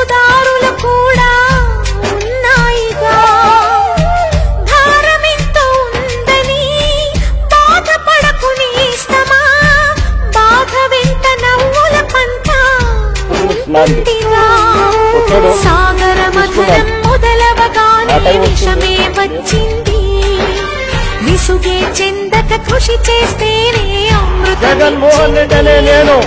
మద్దతుదారులు కూడా ఉన్నాయిగా. భారమెంతో ఉందని బాధపడకు నీస్తమా బాధ వెంట నవ్వుల పంత సాగర మధురం మొదలవగానే విషమే వచ్చింది. విసుగే చెందక కృషి చేస్తేనే అమృతం నేను